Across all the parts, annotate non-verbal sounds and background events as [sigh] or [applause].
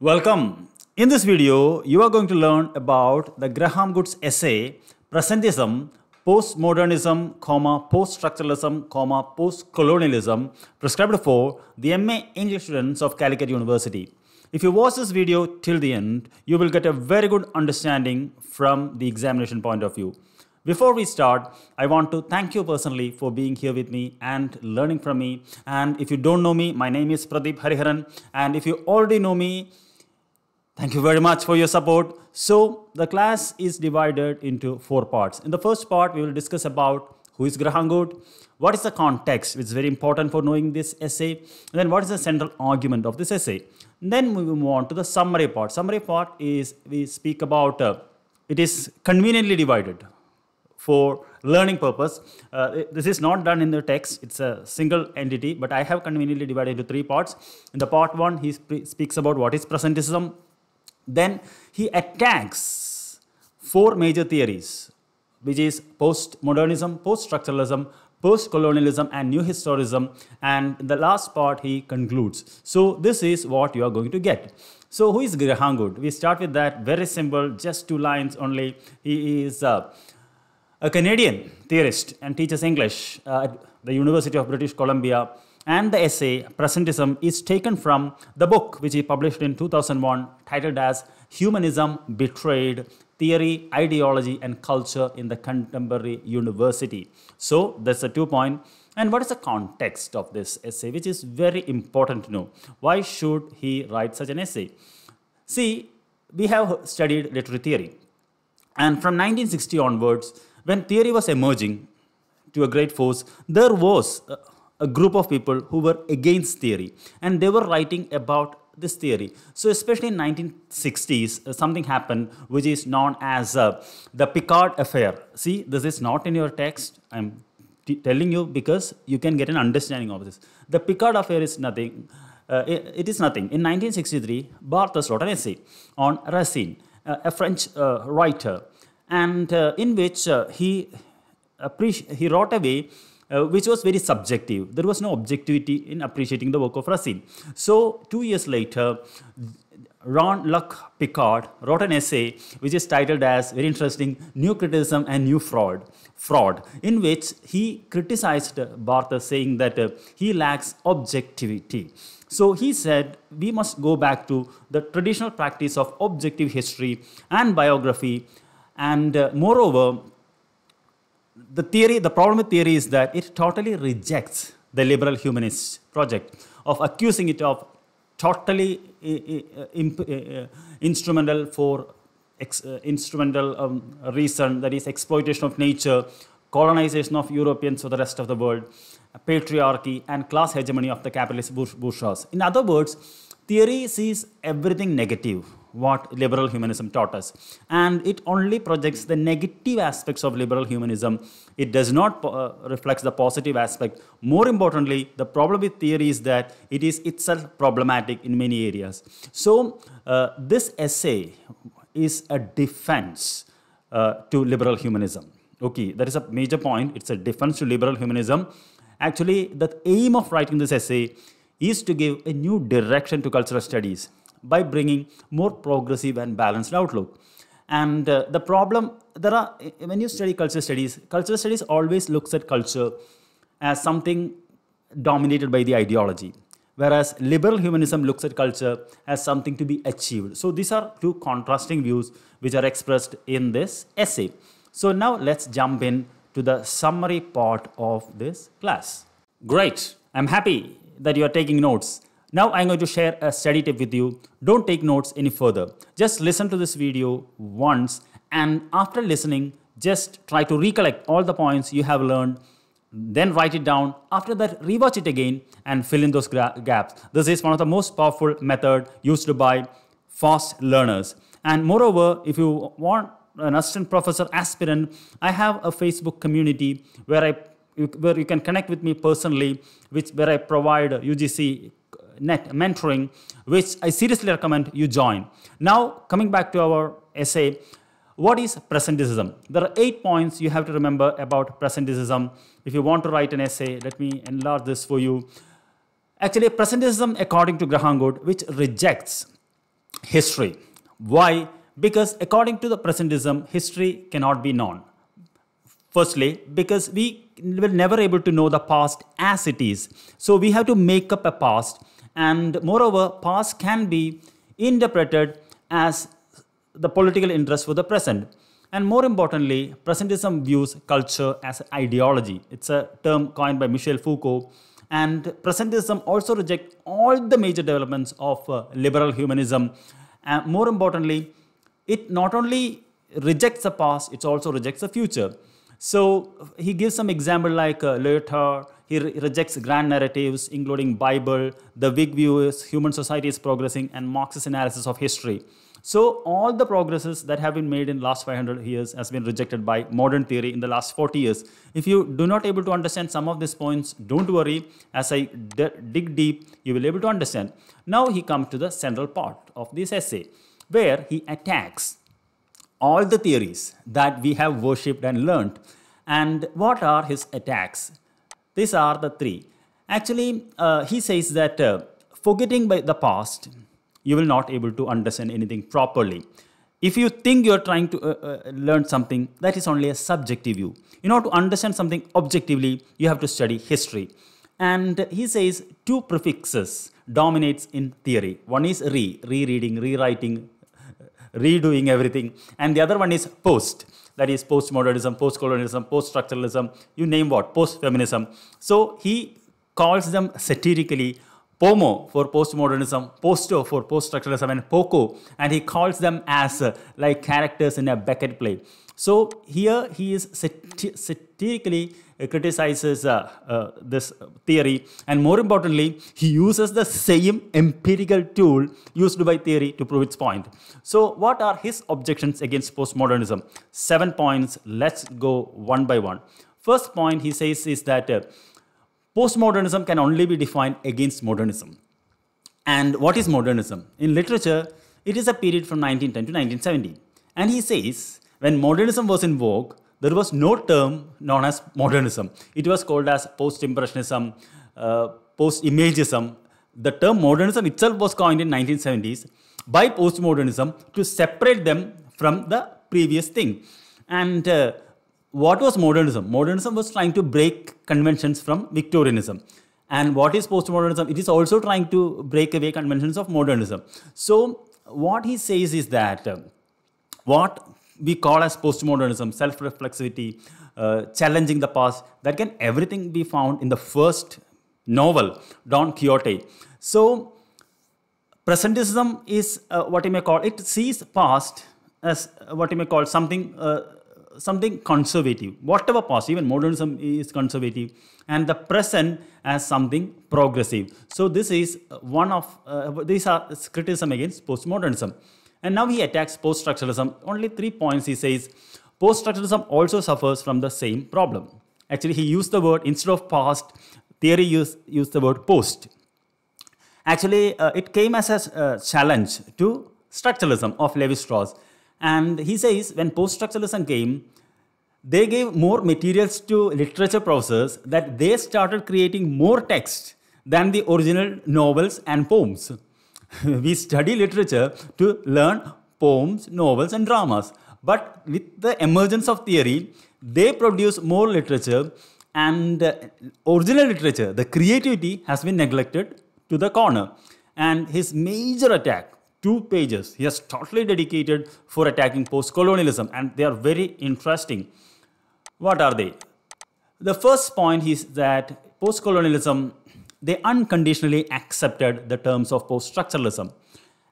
Welcome. In this video, you are going to learn about the Graham Goods essay, Presentism, Postmodernism, Post-Structuralism, comma, Post-Colonialism, prescribed for the MA English students of Calicut University. If you watch this video till the end, you will get a very good understanding from the examination point of view. Before we start, I want to thank you personally for being here with me and learning from me. And if you don't know me, my name is Pradeep Hariharan. And if you already know me, Thank you very much for your support. So the class is divided into four parts. In the first part, we will discuss about who is Graham Good, what is the context, which is very important for knowing this essay, and then what is the central argument of this essay. And then we move on to the summary part. Summary part is we speak about, uh, it is conveniently divided for learning purpose. Uh, this is not done in the text, it's a single entity, but I have conveniently divided into three parts. In the part one, he sp speaks about what is presentism, then he attacks four major theories, which is post-modernism, post-structuralism, post-colonialism and new historicism And the last part he concludes. So this is what you are going to get. So who is Graham Good? We start with that. Very simple, just two lines only. He is uh, a Canadian theorist and teaches English at the University of British Columbia and the essay Presentism is taken from the book which he published in 2001 titled as Humanism Betrayed Theory, Ideology and Culture in the Contemporary University. So that's the two point. And what is the context of this essay, which is very important to know. Why should he write such an essay? See, we have studied literary theory. And from 1960 onwards, when theory was emerging to a great force, there was uh, a group of people who were against theory and they were writing about this theory. So especially in 1960s, uh, something happened which is known as uh, the Picard affair. See, this is not in your text. I'm telling you because you can get an understanding of this. The Picard affair is nothing. Uh, it, it is nothing. In 1963, Barthes wrote an essay on Racine, uh, a French uh, writer, and uh, in which he he wrote away uh, which was very subjective. There was no objectivity in appreciating the work of Racine. So, two years later, Jean-Luc Picard wrote an essay which is titled as very interesting New Criticism and New Fraud, fraud in which he criticized Barthes saying that uh, he lacks objectivity. So he said we must go back to the traditional practice of objective history and biography and uh, moreover the theory, the problem with theory is that it totally rejects the liberal humanist project of accusing it of totally uh, uh, instrumental for uh, instrumental um, reason, that is exploitation of nature, colonization of Europeans for the rest of the world, patriarchy, and class hegemony of the capitalist bourgeois. In other words, theory sees everything negative what liberal humanism taught us. And it only projects the negative aspects of liberal humanism. It does not uh, reflect the positive aspect. More importantly, the problem with theory is that it is itself problematic in many areas. So uh, this essay is a defense uh, to liberal humanism. Okay, that is a major point. It's a defense to liberal humanism. Actually, the aim of writing this essay is to give a new direction to cultural studies by bringing more progressive and balanced outlook. And uh, the problem, there are, when you study cultural studies, cultural studies always looks at culture as something dominated by the ideology, whereas liberal humanism looks at culture as something to be achieved. So these are two contrasting views which are expressed in this essay. So now let's jump in to the summary part of this class. Great, I'm happy that you are taking notes. Now I'm going to share a study tip with you. Don't take notes any further. Just listen to this video once and after listening, just try to recollect all the points you have learned. Then write it down. After that, rewatch it again and fill in those gaps. This is one of the most powerful method used by fast learners. And moreover, if you want an assistant professor aspirant, I have a Facebook community where I where you can connect with me personally, which where I provide UGC net mentoring, which I seriously recommend you join. Now, coming back to our essay, what is presentism? There are eight points you have to remember about presentism. If you want to write an essay, let me enlarge this for you. Actually, presentism, according to Graham Good, which rejects history. Why? Because according to the presentism, history cannot be known. Firstly, because we were never able to know the past as it is. So we have to make up a past. And moreover, past can be interpreted as the political interest for the present. And more importantly, presentism views culture as ideology. It's a term coined by Michel Foucault. And presentism also rejects all the major developments of uh, liberal humanism. And more importantly, it not only rejects the past, it also rejects the future. So he gives some example like uh, he re rejects grand narratives, including Bible, the Whig view is human society is progressing, and Marxist analysis of history. So all the progresses that have been made in last 500 years has been rejected by modern theory in the last 40 years. If you do not able to understand some of these points, don't worry. As I dig deep, you will able to understand. Now he comes to the central part of this essay, where he attacks all the theories that we have worshipped and learned. And what are his attacks? These are the three. Actually, uh, he says that uh, forgetting by the past, you will not able to understand anything properly. If you think you're trying to uh, uh, learn something, that is only a subjective view. In order to understand something objectively, you have to study history. And he says two prefixes dominates in theory. One is re, rereading, rewriting, redoing everything. And the other one is post, that is postmodernism, postcolonialism, post-structuralism, you name what, post-feminism. So he calls them satirically POMO for postmodernism, POSTO for post-structuralism, and POCO, and he calls them as uh, like characters in a Beckett play. So here he is satirically uh, criticizes uh, uh, this theory, and more importantly, he uses the same empirical tool used by theory to prove its point. So what are his objections against postmodernism? Seven points. Let's go one by one. First point he says is that uh, Postmodernism can only be defined against modernism. And what is modernism? In literature, it is a period from 1910 to 1970. And he says, when modernism was in vogue, there was no term known as modernism. It was called as post-impressionism, uh, post-imagism. The term modernism itself was coined in 1970s by postmodernism to separate them from the previous thing. And uh, what was modernism? Modernism was trying to break conventions from Victorianism. And what is postmodernism? It is also trying to break away conventions of modernism. So, what he says is that uh, what we call as postmodernism, self reflexivity, uh, challenging the past, that can everything be found in the first novel, Don Quixote. So, presentism is uh, what you may call it sees past as what you may call something uh, something conservative. Whatever past, even modernism is conservative, and the present as something progressive. So this is one of uh, these are criticism against postmodernism. And now he attacks post-structuralism. Only three points he says. Post-structuralism also suffers from the same problem. Actually, he used the word instead of past. Theory used the word post. Actually, uh, it came as a uh, challenge to structuralism of Levi-Strauss and he says when post-structuralism came, they gave more materials to literature professors that they started creating more text than the original novels and poems. [laughs] we study literature to learn poems, novels, and dramas. But with the emergence of theory, they produce more literature and uh, original literature, the creativity has been neglected to the corner. And his major attack two pages he has totally dedicated for attacking post-colonialism and they are very interesting. What are they? The first point is that post-colonialism, they unconditionally accepted the terms of post-structuralism.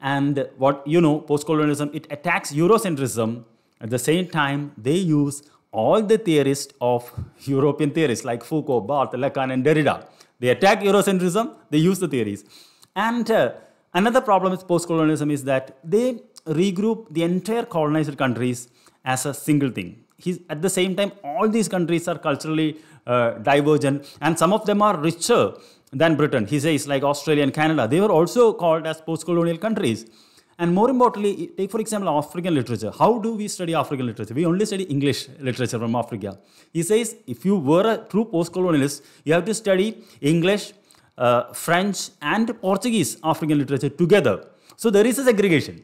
And what you know, post-colonialism, it attacks Eurocentrism. At the same time, they use all the theorists of European theorists like Foucault, Barthes, Lacan, and Derrida. They attack Eurocentrism, they use the theories. And uh, Another problem with post-colonialism is that they regroup the entire colonized countries as a single thing. He's, at the same time, all these countries are culturally uh, divergent and some of them are richer than Britain. He says like Australia and Canada, they were also called as post-colonial countries. And more importantly, take for example African literature. How do we study African literature? We only study English literature from Africa. He says if you were a true post-colonialist, you have to study English, uh, French and Portuguese African literature together. So there is a segregation.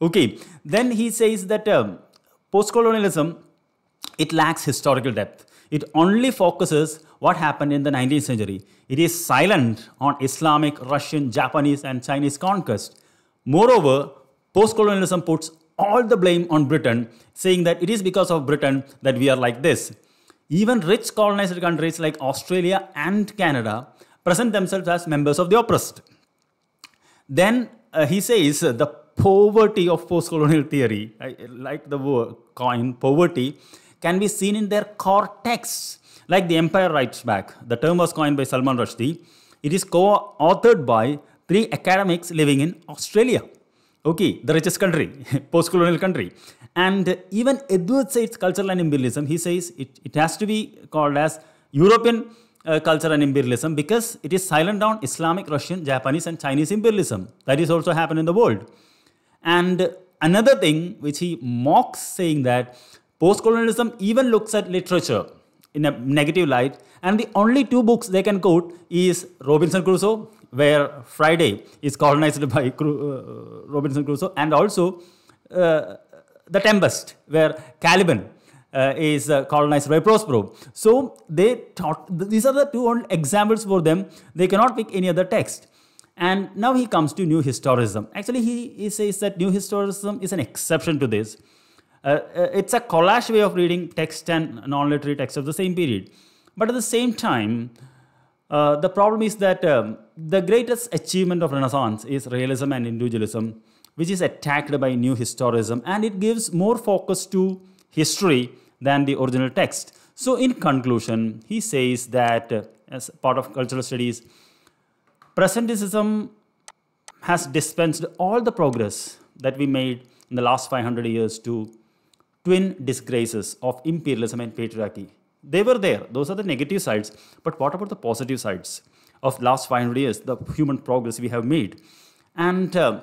Okay. Then he says that um, post-colonialism, it lacks historical depth. It only focuses what happened in the 19th century. It is silent on Islamic, Russian, Japanese, and Chinese conquest. Moreover, post-colonialism puts all the blame on Britain, saying that it is because of Britain that we are like this. Even rich colonized countries like Australia and Canada present themselves as members of the oppressed. Then uh, he says uh, the poverty of post-colonial theory, I like the word coin poverty, can be seen in their core texts. Like The Empire Writes Back, the term was coined by Salman Rushdie. It is co-authored by three academics living in Australia. Okay, the richest country, [laughs] post-colonial country. And even Edward Said's cultural and imperialism, he says it, it has to be called as European uh, culture and imperialism because it is silent on Islamic, Russian, Japanese, and Chinese imperialism. That is also happened in the world. And another thing which he mocks, saying that post-colonialism even looks at literature in a negative light, and the only two books they can quote is Robinson Crusoe, where Friday is colonized by uh, Robinson Crusoe, and also uh, The Tempest, where Caliban uh, is uh, colonized by Prospero. So they thought these are the two only examples for them. They cannot pick any other text. And now he comes to new historicism. Actually, he, he says that new historicism is an exception to this. Uh, uh, it's a collage way of reading text and non-literary text of the same period. But at the same time, uh, the problem is that um, the greatest achievement of Renaissance is realism and individualism, which is attacked by new historicism, and it gives more focus to history than the original text. So, in conclusion, he says that uh, as part of cultural studies, presentism has dispensed all the progress that we made in the last 500 years to twin disgraces of imperialism and patriarchy. They were there. Those are the negative sides. But what about the positive sides of the last 500 years, the human progress we have made? And uh,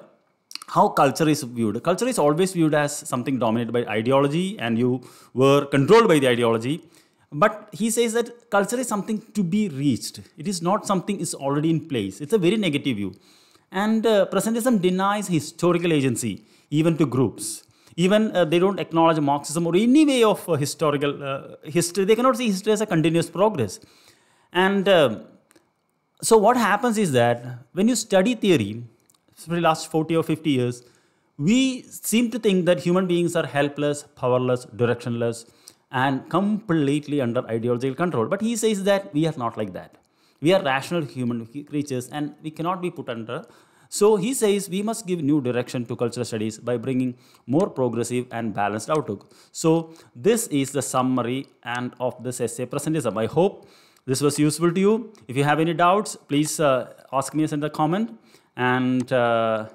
how culture is viewed. Culture is always viewed as something dominated by ideology and you were controlled by the ideology. But he says that culture is something to be reached. It is not something is already in place. It's a very negative view. And uh, presentism denies historical agency even to groups. Even uh, they don't acknowledge Marxism or any way of uh, historical uh, history. They cannot see history as a continuous progress. And uh, so what happens is that when you study theory, for the last 40 or 50 years, we seem to think that human beings are helpless, powerless, directionless, and completely under ideological control. But he says that we are not like that. We are rational human creatures and we cannot be put under. So he says we must give new direction to cultural studies by bringing more progressive and balanced outlook. So this is the summary and of this essay presentism. I hope this was useful to you. If you have any doubts, please uh, ask me in the comment. And uh,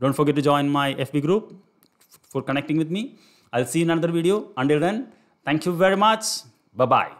don't forget to join my FB group for connecting with me. I'll see you in another video. Until then, thank you very much. Bye-bye.